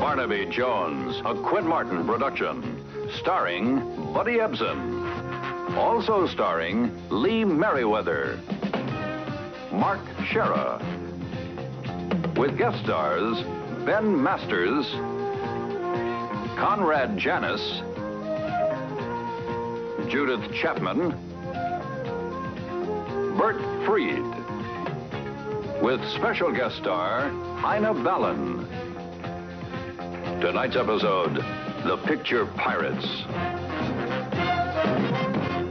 Barnaby Jones, a Quinn Martin production, starring Buddy Ebsen. Also starring Lee Meriwether, Mark Shera, with guest stars Ben Masters, Conrad Janis, Judith Chapman, Bert Freed, with special guest star Ina Balin. Tonight's episode, The Picture Pirates.